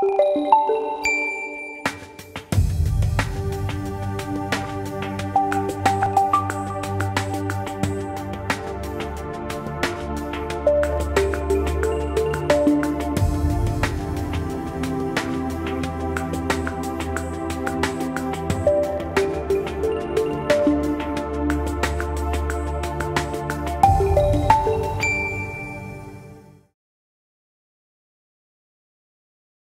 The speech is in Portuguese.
Música